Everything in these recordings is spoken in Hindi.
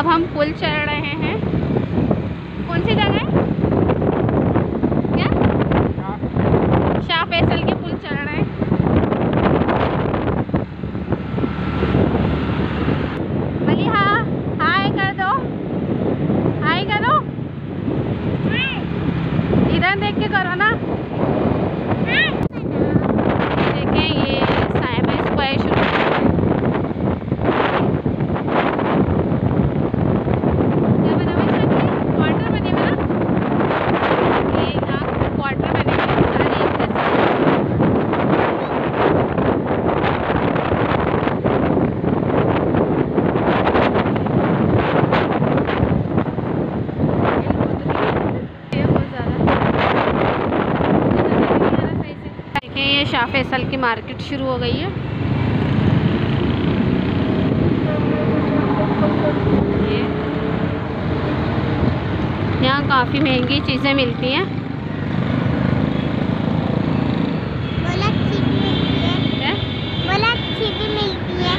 अब हम पुल चढ़ रहे हैं। देखें ये शाह फैसल की मार्केट शुरू हो गई है। ये। यहाँ काफ़ी महँगी चीज़ें हैं। अच्छी है। हैं? मिलती है।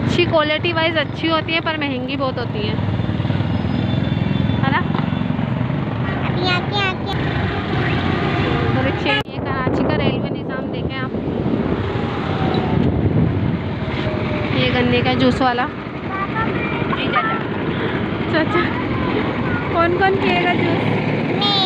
अच्छी क्वालिटी वाइज अच्छी होती है पर महँगी बहुत होती है। है ना अब यहाँ के यहाँ के रिक्शे ये कराची का रेलवे निज़ाम देखें आप ये गन्ने का जूस वाला। चाचा अच्छा अच्छा। कौन कौन पिएगा जूस?